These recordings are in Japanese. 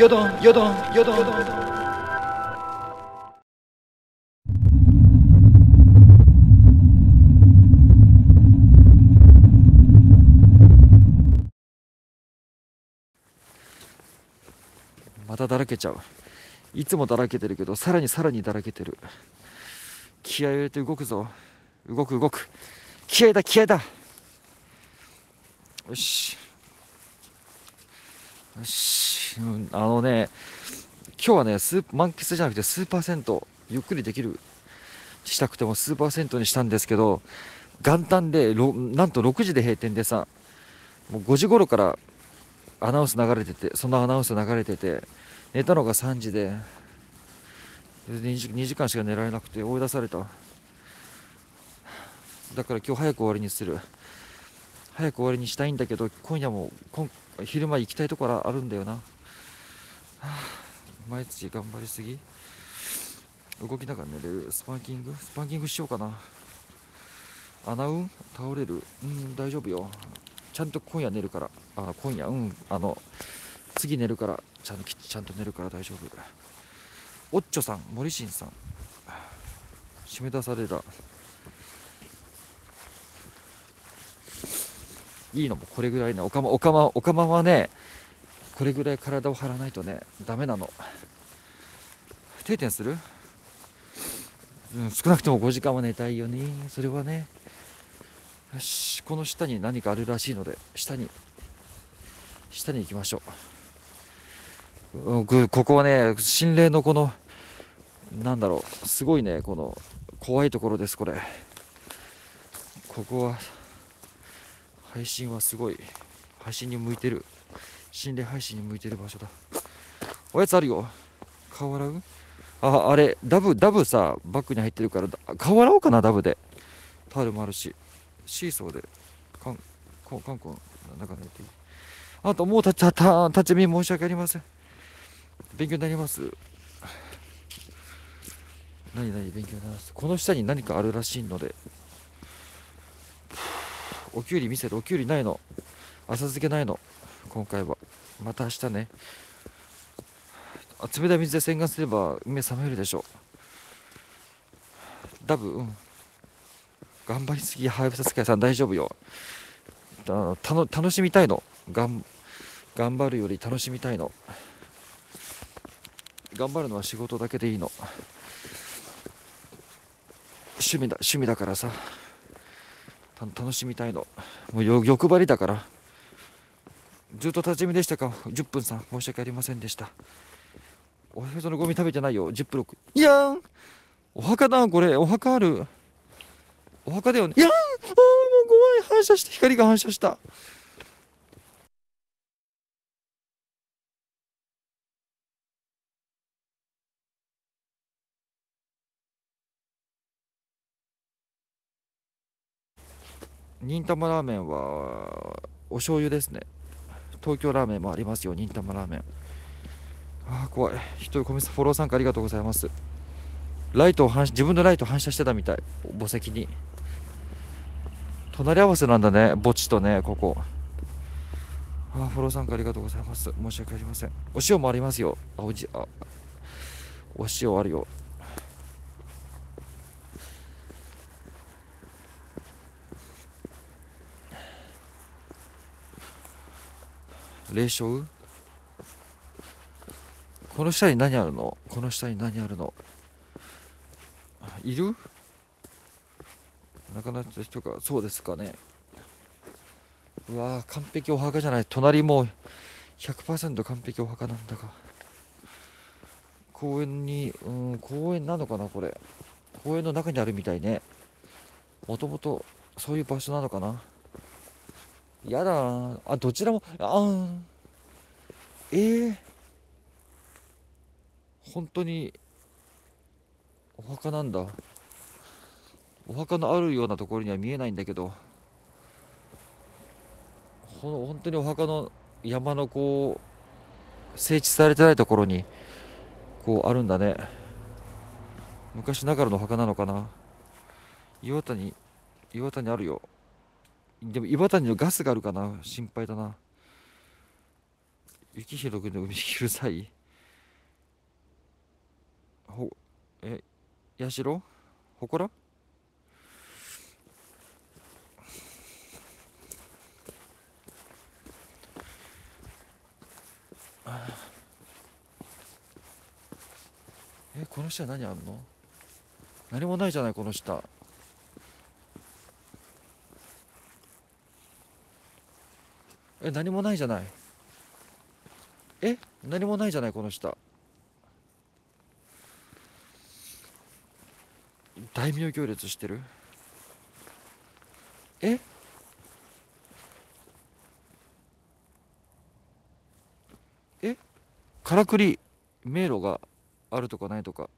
よどんよどんよどん。よどんまただらけちゃう。いつもだらけてるけどさらにさらにだらけてる。気合を入れて動くぞ。動く動く。気合だ気合だ。よし。し、あのね今日はねス満喫じゃなくてスーパー銭湯ゆっくりできるしたくてもスーパー銭湯にしたんですけど元旦でなんと6時で閉店でさもう5時頃からアナウンス流れててそのアナウンス流れてて寝たのが3時で2時 ,2 時間しか寝られなくて追い出された。だから今日早く終わりにする。早く終わりにしたいんだけど今夜も今昼間行きたいところあるんだよな、はあ、毎日頑張りすぎ。動きながら寝れる。スパンキング？スパンキングしようかな。穴運倒れる。うん大丈夫よ。ちゃんと今夜寝るから。あ今夜？うん。あの次寝るから。ちゃんとちゃんと寝るから大丈夫。おっちょさん森進さん。締め出された。いいのもこれぐらいねおかまおかまおかまはねこれぐらい体を張らないとねダメなの。定点する、うん、少なくとも5時間は寝たいよね。それはね。よしこの下に何かあるらしいので下に下に行きましょう、うん、ここはね心霊のこのなんだろうすごいねこの怖いところですこれ。ここは配信はすごい配信に向いてる。心霊配信に向いてる場所だ。おやつあるよ。顔洗う？ああれダブダブさバッグに入ってるから顔洗おうかなダブで。タオルもあるしシーソーで。カンコンカンコン中に入っていいあともう立ち立ち見申し訳ありません。勉強になります。何何勉強になります。この下に何かあるらしいので。おきゅうり見せるおきゅうりないの。浅漬けないの。今回は。また明日ね。冷たい水で洗顔すれば目覚めるでしょう。ダブうん。頑張りすぎハイブサスカイさん大丈夫よ。あたの楽しみたいの。がん頑張るより楽しみたいの。頑張るのは仕事だけでいいの。趣味だ趣味だからさ。楽しみたいの。もう欲張りだから。ずっと立ち見でしたか？10分さん申し訳ありませんでした。おへそのゴミ食べてないよ。10分6いやん。お墓だこれ。お墓ある。お墓だよね。いやん。あもう怖い反射して光が反射した。忍たまラーメンはお醤油ですね。東京ラーメンもありますよ忍たまラーメン。ああ怖い。一人コメントフォロー参加ありがとうございます。ライトを反自分のライト反射してたみたい。墓石に。隣り合わせなんだね墓地とねここ。あフォロー参加ありがとうございます。申し訳ありません。お塩もありますよ。あおじあお塩あるよ。霊障？この下に何あるの？この下に何あるの？いる？亡くなった人が？そうですかね。うわ完璧お墓じゃない。隣も100%完璧お墓なんだが。公園にうん公園なのかなこれ。公園の中にあるみたいね。もともとそういう場所なのかな。やだ。あどちらもあえー、本当にお墓なんだ。お墓のあるようなところには見えないんだけど。ほ本当にお墓の山のこう整地されてないところにこうあるんだね。昔ながらのお墓なのかな。岩谷岩谷あるよ。でも岩谷のガスがあるかな。心配だな。雪広くの海うるさいほえ社ほこらえこの下何あんの？何もないじゃないこの下。え何もないじゃない。え何もないじゃないこの下大名行列してる？え？え？からくり迷路があるとかないとか。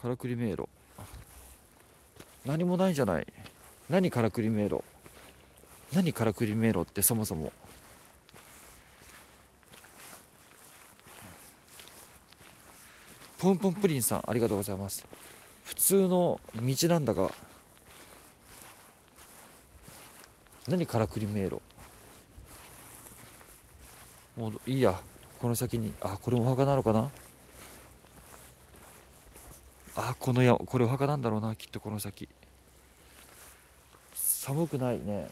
からくり迷路。何もないじゃない。何からくり迷路？何からくり迷路ってそもそも？ポンポンプリンさんありがとうございます。普通の道なんだが何からくり迷路？もういいや。この先にあこれお墓なのかな？あこのやこれお墓なんだろうなきっとこの先。寒くないね。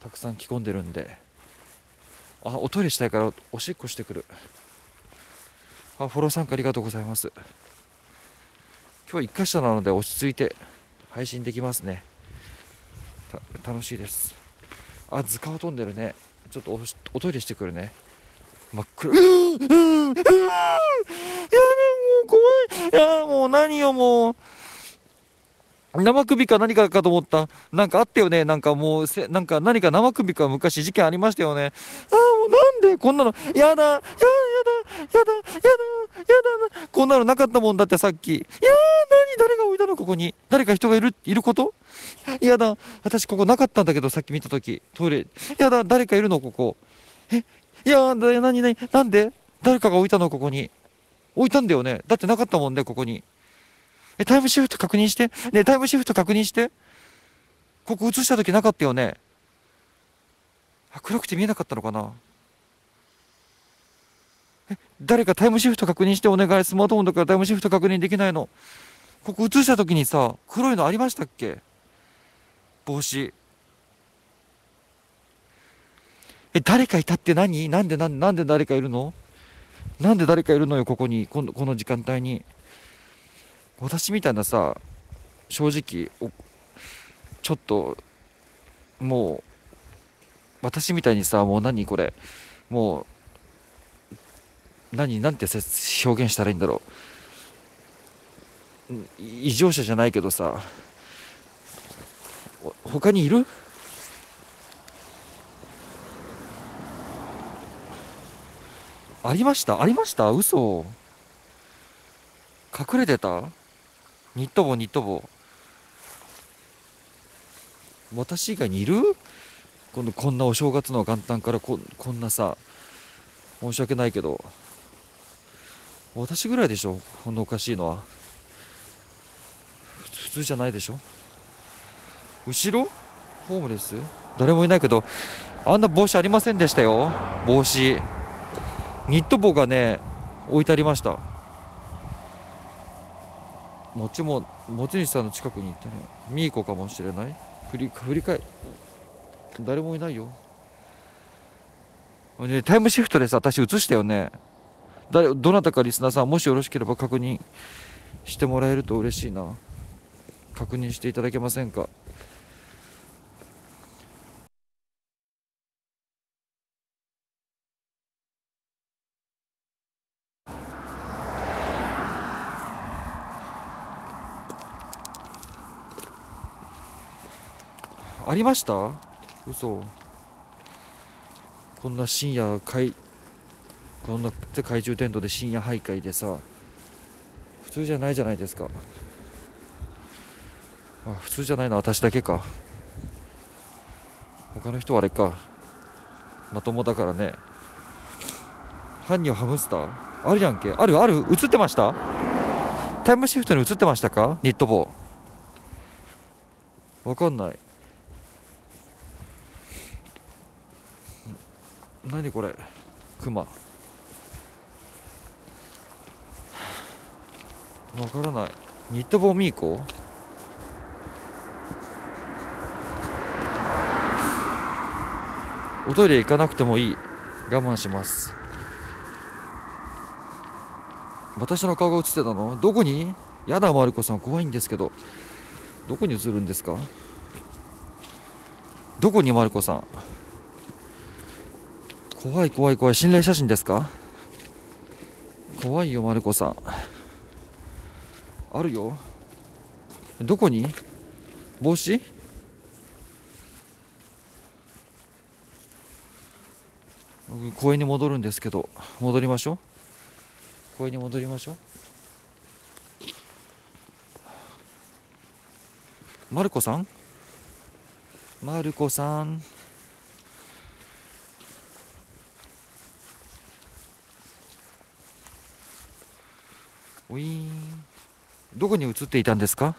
たくさん着込んでるんで。あおトイレしたいからおしっこしてくる。あフォロー参加ありがとうございます。今日1箇所なので落ち着いて配信できますね。楽しいです。あ図鑑を飛んでるね。ちょっとおトイレしてくるね。真っ暗。やめ、もう怖い。いや、もう何よ、もう。生首か何かかと思った。なんかあったよね。なんかもう、せなんか何か生首か昔事件ありましたよね。ああ、もうなんでこんなの、やだ、やだ、やだ、やだ、やだ、やだ、こんなのなかったもんだってさっき。いやー、何？誰が置いたの？ここに。誰か人がいる、いること？やだ、私ここなかったんだけど、さっき見たとき。トイレ。やだ、誰かいるの？ここ。え、いやー、なになに、なんで？誰かが置いたの？ここに。置いたんだよね。だってなかったもんね、ここに。え、タイムシフト確認して。ねタイムシフト確認して。ここ映した時なかったよね。あ、暗くて見えなかったのかなえ、誰かタイムシフト確認してお願い。スマートフォンだかタイムシフト確認できないの。ここ映した時にさ、黒いのありましたっけ？帽子。え、誰かいたって何？なんでなんでなんで誰かいるの？なんで誰かいるのよ、ここに、このこの時間帯に。私みたいなさ、正直、ちょっと、もう、私みたいにさ、もう何これ、もう、何、なんて表現したらいいんだろう。異常者じゃないけどさ、他にいる？ありました？ありました？嘘。隠れてた？ニット帽ニット帽。私以外にいる？このこんなお正月の元旦からここんなさ申し訳ないけど。私ぐらいでしょ？こんなおかしいのは。普通じゃないでしょ？後ろ？ホームレス？誰もいないけどあんな帽子ありませんでしたよ。帽子。ニット帽がね置いてありました。持ちも持ち主さんの近くに行ってね。ミーコかもしれない？振り振り返誰もいないよ。ねタイムシフトでさ私映したよね。誰どなたかリスナーさんもしよろしければ確認してもらえると嬉しいな。確認していただけませんか？ありました？嘘。こんな深夜会こんな懐中テントで深夜徘徊でさ普通じゃないじゃないですか。あ普通じゃないのは私だけか。他の人はあれか。まともだからね。犯人はハムスター？あるやんけ。ある？ある？映ってました？タイムシフトに映ってましたか？ニット帽。わかんない。何これ？クマわからない。ニットボーミーコ？おトイレ行かなくてもいい。我慢します。私の顔が映ってたの？どこに？やだマルコさん怖いんですけど。どこに映るんですか？どこにマルコさん？怖い怖い怖い。心霊写真ですか？怖いよマルコさん。あるよ。どこに？帽子？公園に戻るんですけど。戻りましょう。公園に戻りましょう。マルコさん？マルコさん。ウィーン。どこに映っていたんですか？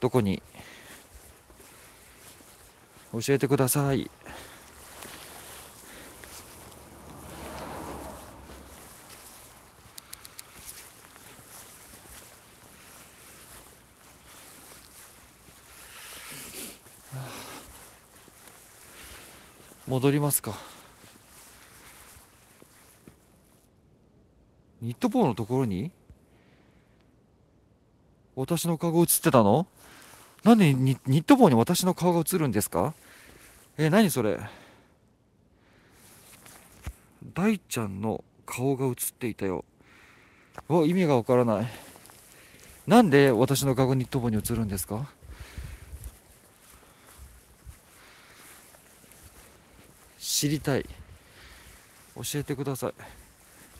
どこに？教えてください。戻りますか。ニット帽のところに？私の顔が映ってたの？なんでニニット帽に私の顔が映るんですか？え何それ？大ちゃんの顔が映っていたよ。わ意味がわからない。なんで私の顔がニット帽に映るんですか？知りたい。教えてください。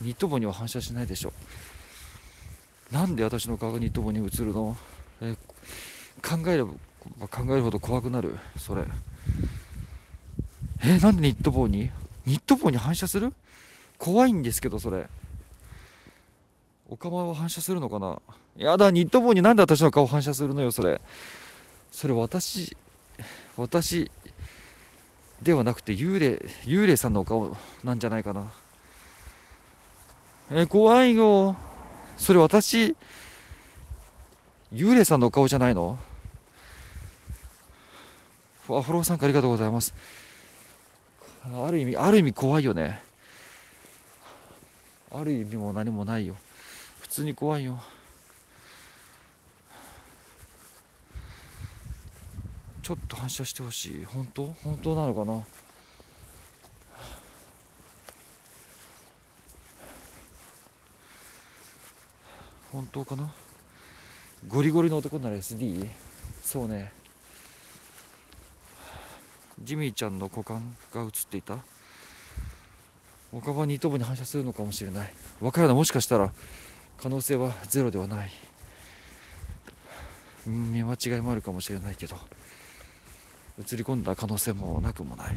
ニット帽には反射しないでしょ。うなんで私の顔がニット帽に映るの、え考えれば考えるほど怖くなるそれ。えなんでニット帽に？ニット帽に反射する？怖いんですけどそれ。おかまは反射するのかな？やだニット帽になんで私の顔反射するのよそれ。それ私私ではなくて幽霊幽霊さんのお顔なんじゃないかな。え怖いよ。それ私幽霊さんのお顔じゃないの？フォロー参加ありがとうございます。ある意味ある意味怖いよね。ある意味も何もないよ。普通に怖いよ。ちょっと反射してほしい。本当？本当なのかな？本当かな？ゴリゴリの男なら SD? そうね。ジミーちゃんの股間が映っていた？岡場に頭部に反射するのかもしれない。分からない。もしかしたら可能性はゼロではない。見間違いもあるかもしれないけど。映り込んだ可能性もなくもない。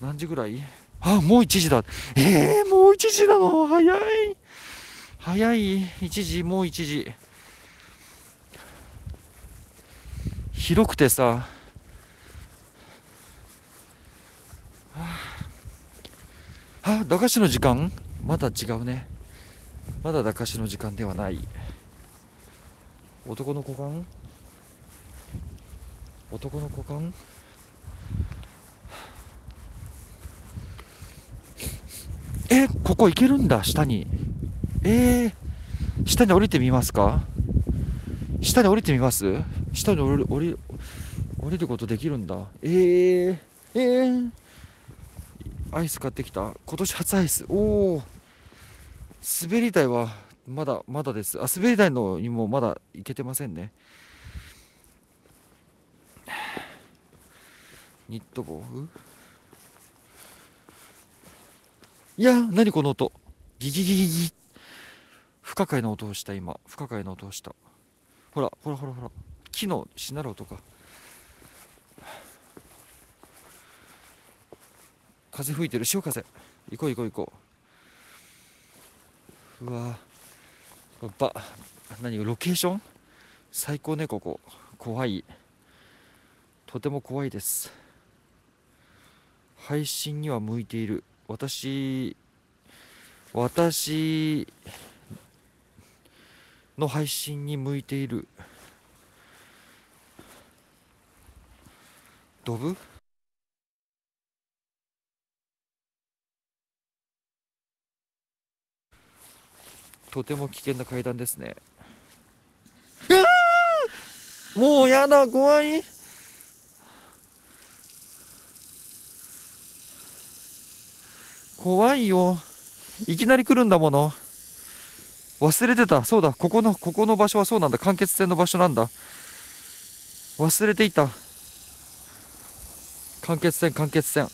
何時ぐらい？あもう1時だ。えー、もう1時なの？早い。早い。1時もう1時。広くてさ。あ。駄菓子の時間？まだ違うね。まだ駄菓子の時間ではない。男の股間男の股間えここ行けるんだ下に。えー、下に降りてみますか？下に降りてみます？下に降り降り降りることできるんだ。えー、えー、アイス買ってきた。今年初アイス。おお滑り台はまだまだです。あ滑り台のにもまだ行けてませんね。ニット帽？いや何この音。ギギギギギ。不可解な音をした今。不可解な音をした。ほらほらほらほら。木のしなる音か。風吹いてる。潮風。行こう行こう行こう。うわ。ば。何？ロケーション？最高ねここ。怖い。とても怖いです。配信には向いている。私私の配信に向いている。ドブ？とても危険な階段ですね。もうやだ怖い。怖いよ。いきなり来るんだもの。忘れてた。そうだ。ここのここの場所はそうなんだ。間欠泉の場所なんだ。忘れていた。間欠泉間欠泉。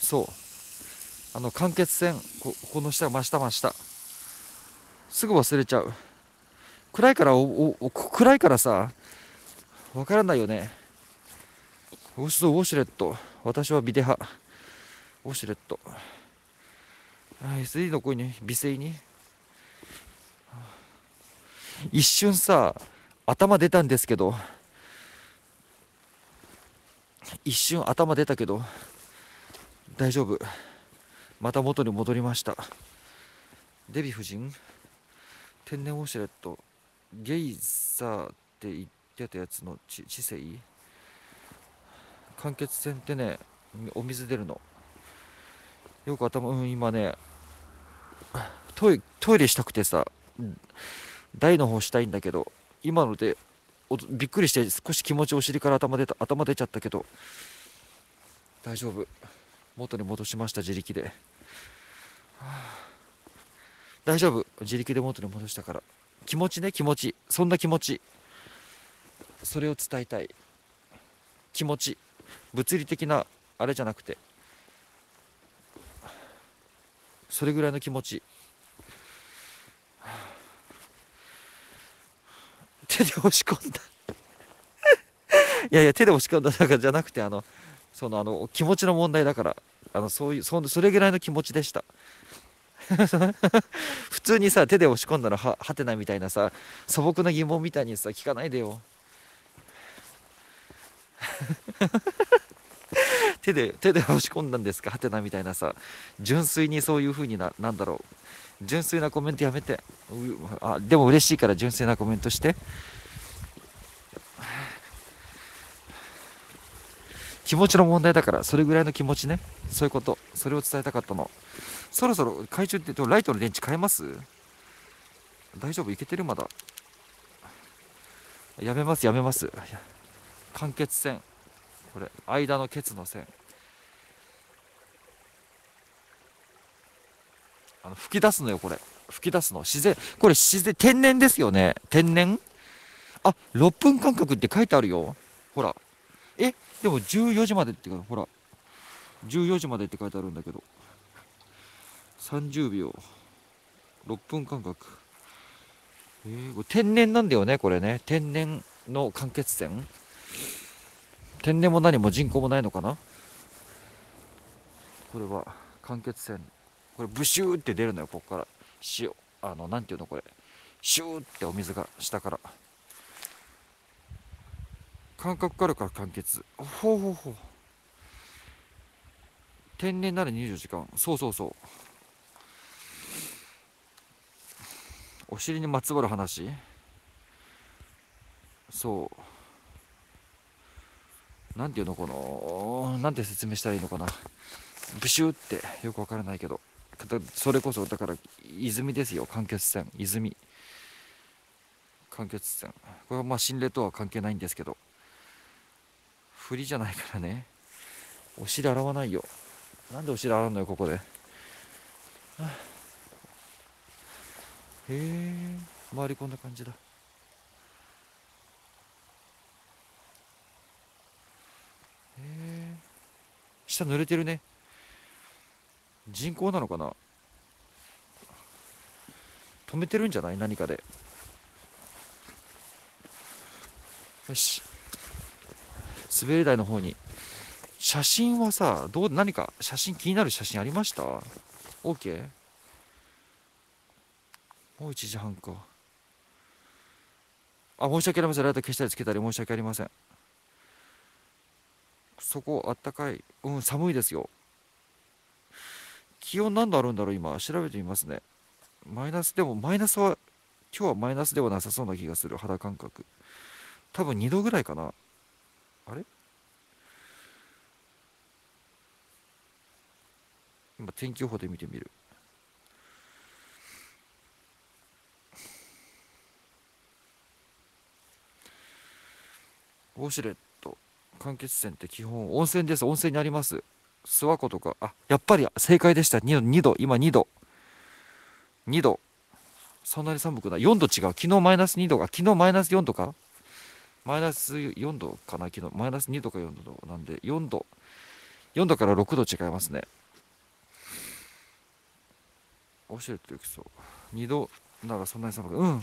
そう。あの間欠泉ここの下真下真下。すぐ忘れちゃう。暗いからおお暗いからさわからないよね。ウォシュウォシュレット。私はビデハ。ウォシュレット。SD の声に美声に。一瞬さ頭出たんですけど。一瞬頭出たけど大丈夫。また元に戻りました。デヴィ夫人？天然ウォシュレット。ゲイザーって言ってたやつの知性？間欠泉ってねお水出るの。よく頭うん今ねトイトイレしたくてさ台の方したいんだけど今のでびっくりして少し気持ちお尻から頭出た頭出ちゃったけど大丈夫。元に戻しました自力で、はあ、大丈夫。自力で元に戻したから。気持ちね気持ち。そんな気持ち。それを伝えたい。気持ち。物理的なあれじゃなくて。それぐらいの気持ち。手で押し込んだ。いやいや手で押し込んだとかじゃなくてあのそのあの気持ちの問題だからあのそういうそそれぐらいの気持ちでした。普通にさ手で押し込んだらははてなみたいなさ素朴な疑問みたいにさ聞かないでよ。手で手で押し込んだんですか？はてなみたいなさ。純粋にそういう風にななんだろう。純粋なコメントやめて。あでも嬉しいから純粋なコメントして。気持ちの問題だからそれぐらいの気持ちね。そういうこと。それを伝えたかったの。そろそろ懐中ってライトの電池変えます？大丈夫？いけてる？まだ。やめますやめます。間欠線これ間のケツの線。あの吹き出すのよこれ。吹き出すの。自然これ自然天然ですよね。天然？あ6分間隔って書いてあるよ。ほら。え？でも14時までってかほら。14時までって書いてあるんだけど。30秒。6分間隔。えー、天然なんだよねこれね。天然の間欠泉天然も何も人工もないのかな？これは間欠泉。これブシューって出るのよここから。塩あのなんていうのこれ。シューってお水が下から。感覚からから完結ほうほうほう。天然なら24時間。そうそうそう。お尻にまつわる話。そう。なんていうのこのなんて説明したらいいのかな。ブシューってよくわからないけど。それこそだから泉ですよ。間欠泉。泉。間欠泉。これはまあ心霊とは関係ないんですけど。振りじゃないからね。お尻洗わないよ。なんでお尻洗うのよここで。へえ。周りこんな感じだ。下濡れてるね。人工なのかな？止めてるんじゃない？何かで。よし。滑り台の方に。写真はさどう何か写真気になる写真ありました ?OK? もう1時半か。あ申し訳ありません。ライト消したりつけたり申し訳ありません。そこあったかい。うん寒いですよ。気温何度あるんだろう今？調べてみますね。マイナスでもマイナスは今日はマイナスではなさそうな気がする。肌感覚。多分2度ぐらいかな。あれ？今天気予報で見てみる。ウォシュレット間欠泉って基本温泉です。温泉にあります。諏訪湖とか。あやっぱり正解でした。2度 ,2 度。今2度。2度。そんなに寒くない。4度違う。昨日マイナス2度が昨日マイナス4度か。マイナス4度かな。昨日。マイナス2度か4度なんで。4度。4度から6度違いますね。教えてきそう。2度。ならそんなに寒くうん。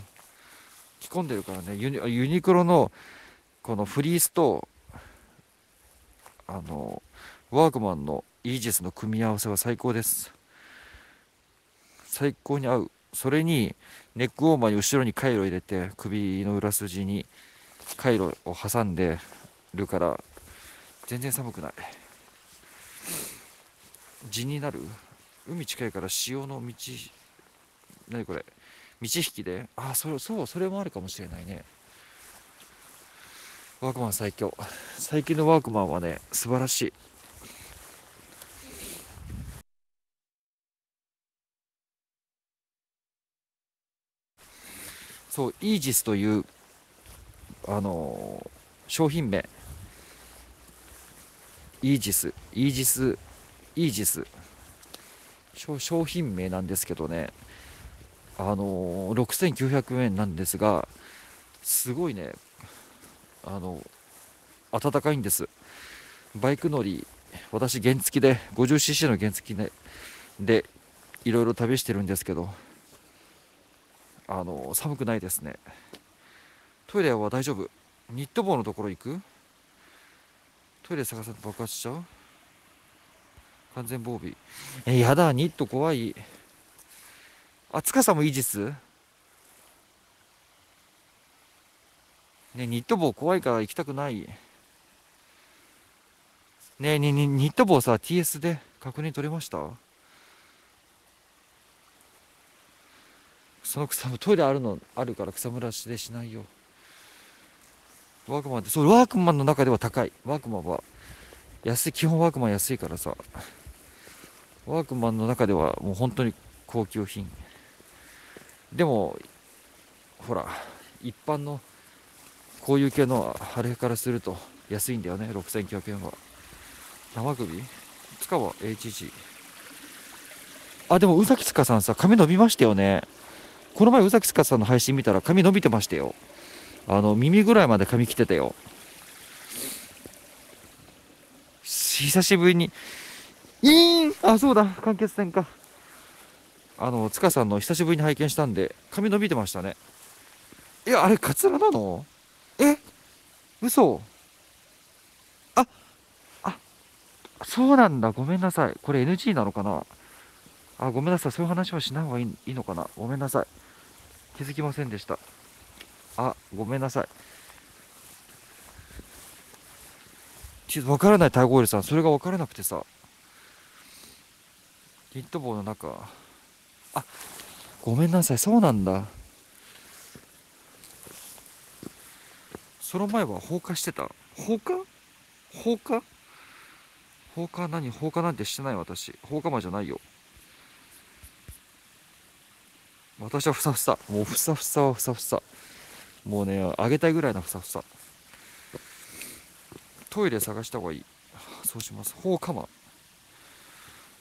着込んでるからね。ユニユニクロのこのフリースとあのワークマンのイージスの組み合わせは最高です。最高に合う。それにネックウォーマーに後ろに回路入れて首の裏筋に回路を挟んでるから全然寒くない。地になる？海近いから潮の道何これ？道引きで？あそれそうそれもあるかもしれないね。ワークマン最強。最近のワークマンはね素晴らしい。そうイージスというあのー、商品名。イージス。イージスイージス。商品名なんですけどね。あのー、6900円なんですがすごいね。あの暖かいんです。バイク乗り私原付で 50cc の原付ででいろいろ旅してるんですけどあの寒くないですね。トイレは大丈夫。ニット帽のところ行く？トイレ探さと爆発しちゃう？完全防備。えやだニット怖い。あつかさもいいですねニット帽怖いから行きたくない。ねえねニット帽さ TS で確認取れました？その草むトイレあるのあるから草むらしでしないよ。ワークマンってそうワークマンの中では高い。ワークマンは安い。基本ワークマン安いからさ。ワークマンの中ではもう本当に高級品。でもほら一般のこういう系のあれからすると安いんだよね。6900円は。生首？塚は？HG あでも宇崎塚さんさ髪伸びましたよね。この前宇崎塚さんの配信見たら髪伸びてましたよ。あの耳ぐらいまで髪切ってたよ。久しぶりにいーんあそうだ。間欠泉か。あの塚さんの久しぶりに拝見したんで髪伸びてましたね。いやあれカツラなの？え？嘘？ああそうなんだ。ごめんなさい。これ NG なのかな？あごめんなさい。そういう話はしない方がいいいいのかな？ごめんなさい。気づきませんでした。あごめんなさい。ちょっとわからないタイゴールさん。それが分からなくてさ。ニット帽の中。あごめんなさい。そうなんだ。その前は放火してた？放火？放火？放火？何？放火なんてしてない私。放火魔じゃないよ。私はふさふさ。もうふさふさはふさふさ。もうねあげたいぐらいなふさふさ。トイレ探した方がいい。そうします。放火魔。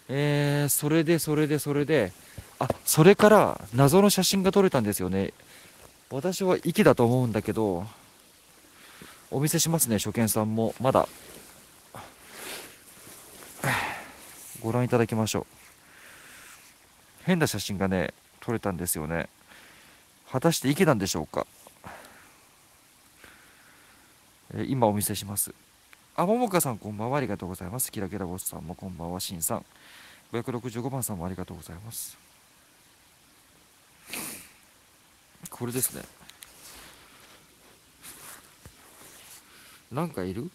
えー、それでそれでそれで。あそれから謎の写真が撮れたんですよね。私は息だと思うんだけどお見せしますね初見さんも。まだ。ご覧いただきましょう。変な写真がね撮れたんですよね。果たして池なんでしょうか、え今お見せします。あももかさんこんばんは。ありがとうございます。キラキラボスさんもこんばんは。しんさん。565番さんもありがとうございます。これですね。なんかいる？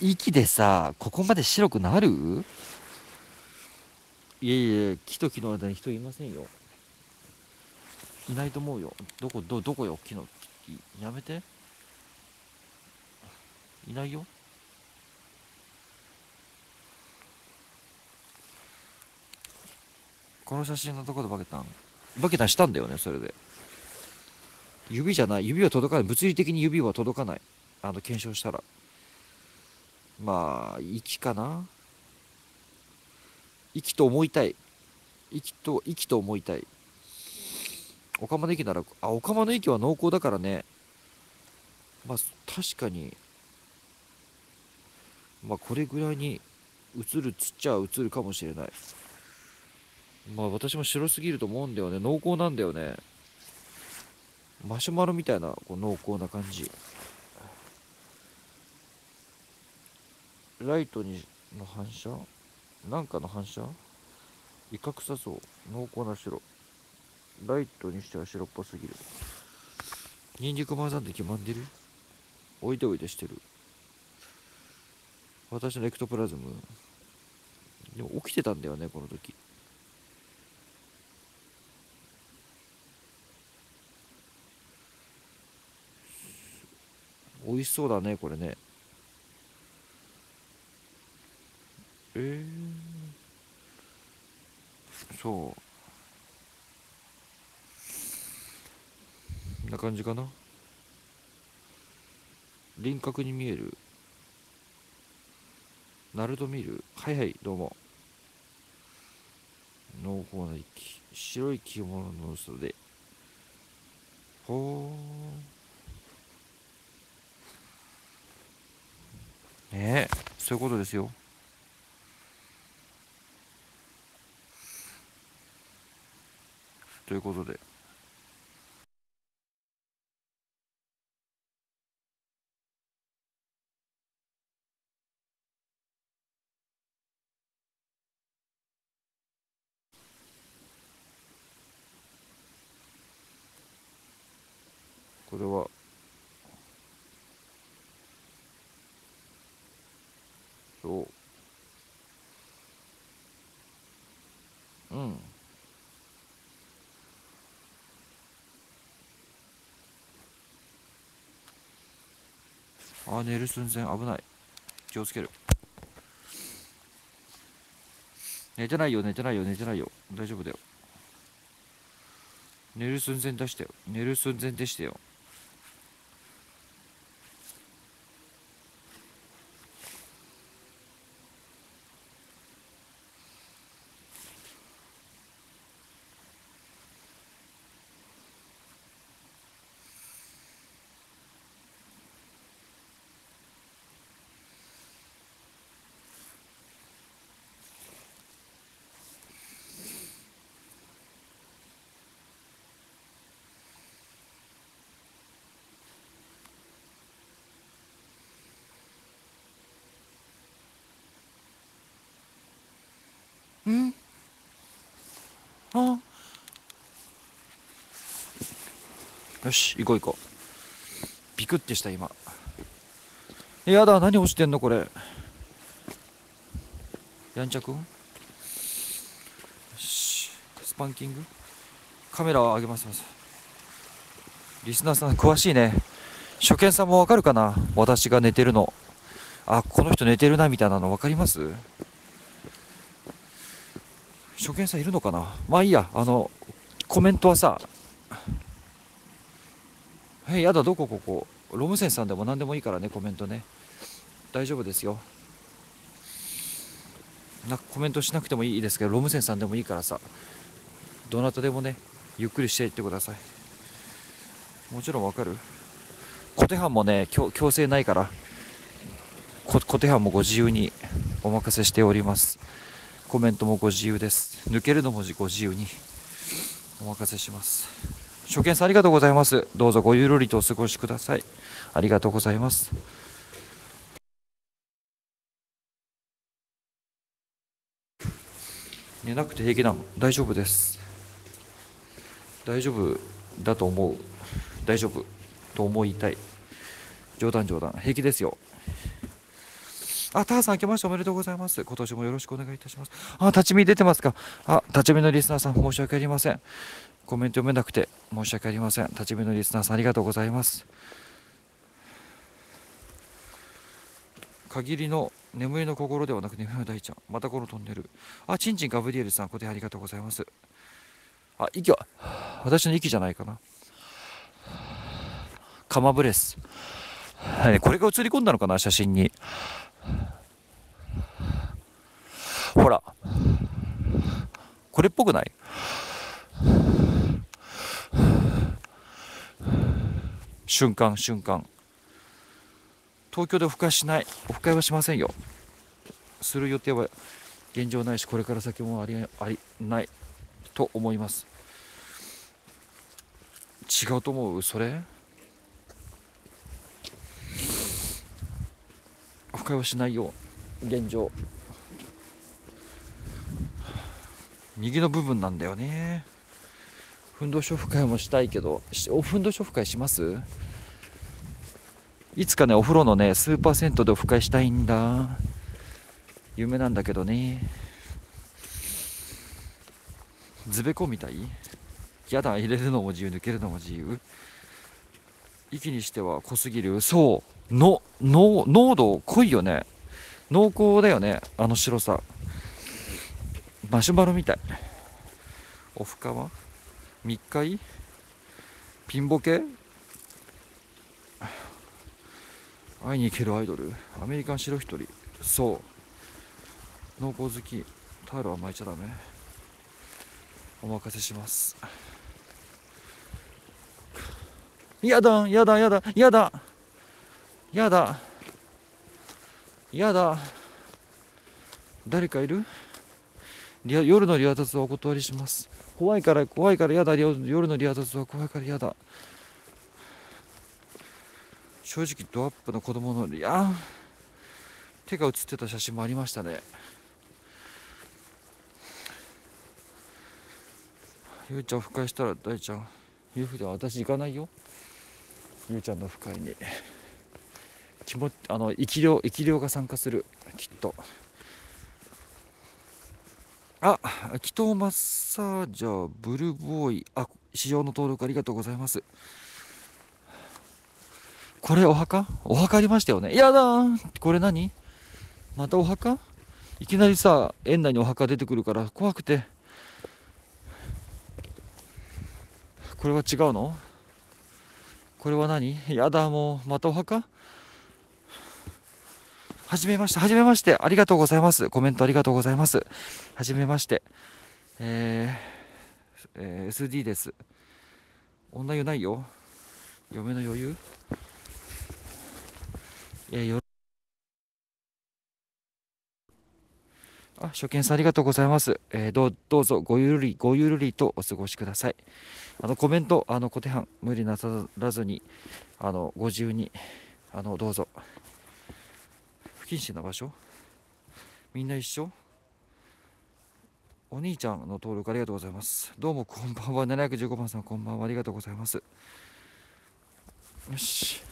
息でさここまで白くなる？いえいえ木と木の間に人いませんよ。いないと思うよ。どこどどこよ？木の木やめて。いないよ。この写真のどこで化けたん？バケタンしたんだよねそれで。指じゃない指は届かない。物理的に指は届かない。あの検証したら。まあ息かな？息と思いたい。息と息と思いたい。オカマの息ならあオカマの息は濃厚だからね。まあ確かに。まあこれぐらいに映るつっちゃ映るかもしれない。まあ私も白すぎると思うんだよね。濃厚なんだよね。マシュマロみたいなこう濃厚な感じ。ライトにの反射？なんかの反射？威嚇さそう。濃厚な白。ライトにしては白っぽすぎる。ニンニク混ざんで決まんでる？おいでおいでしてる。私のエクトプラズム。でも起きてたんだよねこの時。美味しそうだねこれね。えー、そう。こんな感じかな？輪郭に見える？ナルト見るはいはいどうも。濃厚な息白い着物の袖ほー。ね。えそういうことですよ。ということで。これはそううんあ寝る寸前危ない。気をつける。寝てないよ寝てないよ寝てないよ。大丈夫だよ。寝る寸前出してよ。寝る寸前でしたよ。あ。よし行こう行こう。ビクってした今。やだ何落ちてんのこれ。やんちゃくん？よし。スパンキング？カメラを上げますリスナーさん詳しいね。初見さんもわかるかな？私が寝てるの。あこの人寝てるなみたいなの分かります？初見さんいるのかな？まあいいや。あのコメントはさえやだどこここ？ロムセンさんでも何でもいいからねコメントね。大丈夫ですよ。なコメントしなくてもいいですけどロムセンさんでもいいからさどなたでもねゆっくりしていってください。もちろんわかる？小手半もね強制ないから小手半もご自由にお任せしております。コメントもご自由です。抜けるのもご自由に。お任せします。初見さんありがとうございます。どうぞごゆるりとお過ごしください。ありがとうございます。寝なくて平気なの。大丈夫です。大丈夫だと思う。大丈夫と思いたい。冗談冗談。平気ですよ。あ、ターさん明けましておめでとうございます。今年もよろしくお願いいたします。あ、立ち見出てますかあ、立ち見のリスナーさん申し訳ありません。コメント読めなくて申し訳ありません。立ち見のリスナーさんありがとうございます。限りの眠りの心ではなく眠りの大ちゃん。またこのトンネル。あ、ちんちんガブリエルさん、こてありがとうございます。あ、息は、私の息じゃないかな。カマブレス。はいこれが映り込んだのかな、写真に。ほら。これっぽくない？瞬間、瞬間。東京でオフ会しない。オフ会はしませんよ。する予定は現状ないし、これから先もありありないと思います。違うと思う？それ？オフ会はしないよ。現状。右の部分なんだよね。ふんどしオフ会もしたいけど、おふんどしオフ会します？いつかね、お風呂のね、スーパー銭湯でオフ会したいんだ。夢なんだけどね。ズベコみたい？やだ、入れるのも自由、抜けるのも自由。息にしては濃すぎる。そう。の、の、濃度濃いよね。濃厚だよね。あの白さ。マシュマロみたい。オフカは密会ピンボケ？会いに行けるアイドル？アメリカン白一人？そう。濃厚好き。タオルは巻いちゃダメ。お任せします。やだやだやだやだ。やだ。やだ。誰かいる？夜のリア達はお断りします。怖いから怖いからやだ。夜のリア達は怖いからやだ。正直ドアップの子供のいや手が写ってた写真もありましたね。ゆうちゃんオフ会したら大ちゃんゆうふでは私行かないよ。ゆうちゃんのオフ会に。気持あの生き量生き量が参加する。きっと。あ、気筒マッサージャーブルーボーイ。あ、市場の登録ありがとうございます。これお墓？お墓ありましたよね。やだーこれ何？またお墓？いきなりさ、園内にお墓出てくるから怖くて。これは違うの？これは何？やだもう、またお墓？はじめまして、はじめまして、ありがとうございます。コメントありがとうございます。はじめまして。えーえー SD です。女湯ないよ。嫁の余裕？えーよあ、初見さんありがとうございます。えーどうどうぞごゆるり、ごゆるりとお過ごしください。あのコメント、あの小手半無理なさらずに、あのご自由に、あのどうぞ。不謹慎な場所？みんな一緒？お兄ちゃんの登録ありがとうございます。どうもこんばんは。715番さんこんばんは。ありがとうございます。よし。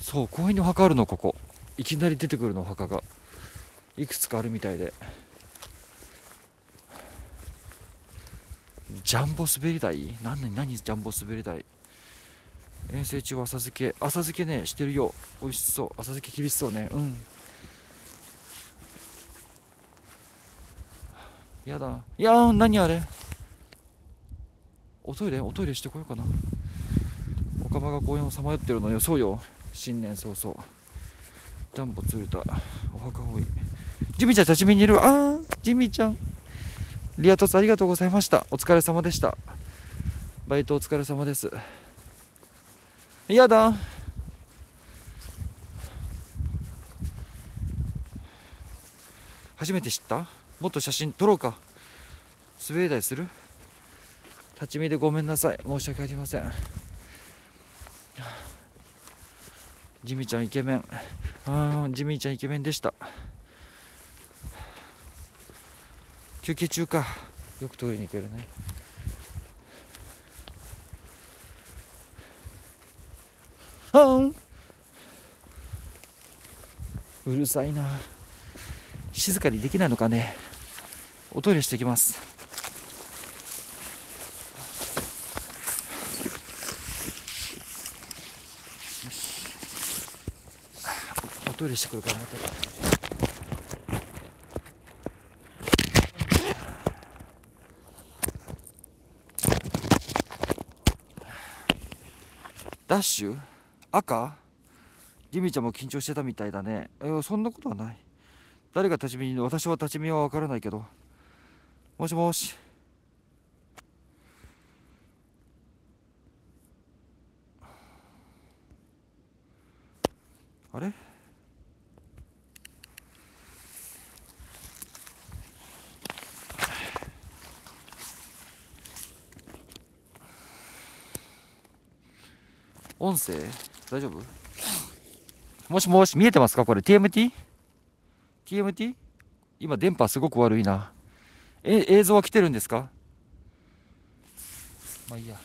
そう、公園にお墓あるの、ここ。いきなり出てくるの、お墓が。いくつかあるみたいで。ジャンボ滑り台？何何ジャンボ滑り台？遠征中は浅漬け。浅漬けねしてるよ。美味しそう。浅漬け厳しそうね。うん。やだいやー何あれ？おトイレ？おトイレしてこようかな。おかまが公園をさまよってるのよ。そうよ。新年早々ジャンボ釣れた。お墓多い。ジミちゃん立ち見にいる。わあージミちゃん。リアトツありがとうございました。お疲れ様でした。バイトお疲れ様です。やだ初めて知ったもっと写真撮ろうか滑り台する立ち見でごめんなさい申し訳ありませんジミちゃんイケメンあジミーちゃんイケメンでした休憩中かよくトイレに行けるねんうるさいな。静かにできないのかね。おトイレしてきます。おトイレしてくるから待ってダッシュ？赤？リミちゃんも緊張してたみたいだね。いやそんなことはない。誰が立ち見に私は立ち見は分からないけど。もしもし。あれ？音声？大丈夫？もしもし見えてますか？これ。TMT?TMT? 今電波すごく悪いな。え映像は来てるんですか？まあいいや